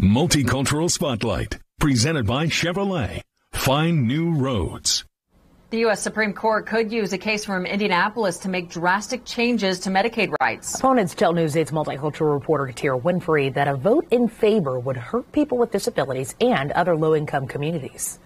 Multicultural Spotlight, presented by Chevrolet. Find new roads. The U.S. Supreme Court could use a case from Indianapolis to make drastic changes to Medicaid rights. Opponents tell News 8's multicultural reporter Katiera Winfrey that a vote in favor would hurt people with disabilities and other low income communities.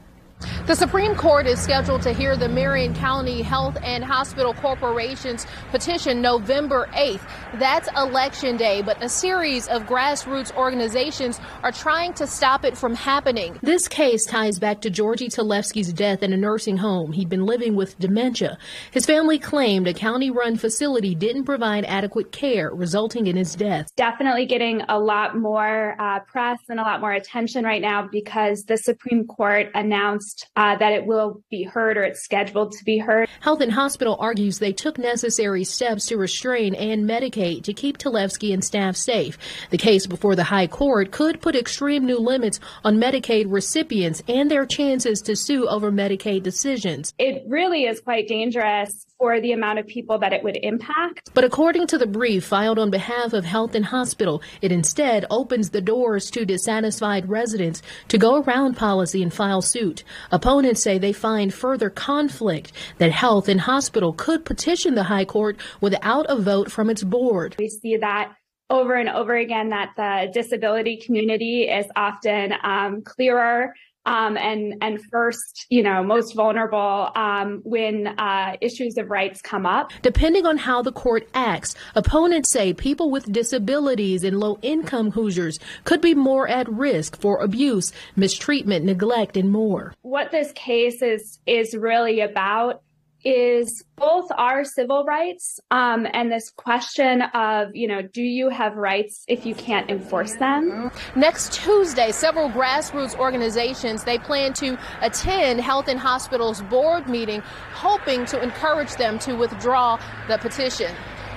The Supreme Court is scheduled to hear the Marion County Health and Hospital Corporation's petition November 8th. That's election day, but a series of grassroots organizations are trying to stop it from happening. This case ties back to Gorgi Talevski's death in a nursing home. He'd been living with dementia. His family claimed a county run facility didn't provide adequate care, resulting in his death. Definitely getting a lot more uh, press and a lot more attention right now because the Supreme Court announced announced uh, that it will be heard or it's scheduled to be heard. Health and Hospital argues they took necessary steps to restrain and medicate to keep Talevski and staff safe. The case before the High Court could put extreme new limits on Medicaid recipients and their chances to sue over Medicaid decisions. It really is quite dangerous for the amount of people that it would impact. But according to the brief filed on behalf of Health and Hospital, it instead opens the doors to dissatisfied residents to go around policy and file suit. Opponents say they find further conflict that Health and Hospital could petition the High Court without a vote from its board. We see that over and over again that the disability community is often um, clearer um, and and first, you know, most vulnerable um, when uh, issues of rights come up. Depending on how the court acts, opponents say people with disabilities and low-income Hoosiers could be more at risk for abuse, mistreatment, neglect, and more. What this case is is really about is both our civil rights um, and this question of, you know, do you have rights if you can't enforce them? Next Tuesday, several grassroots organizations they plan to attend Health and Hospitals board meeting, hoping to encourage them to withdraw the petition.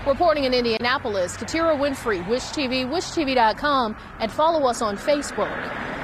Reporting in Indianapolis, Katiera Winfrey, Wish TV, WishTV.com, and follow us on Facebook.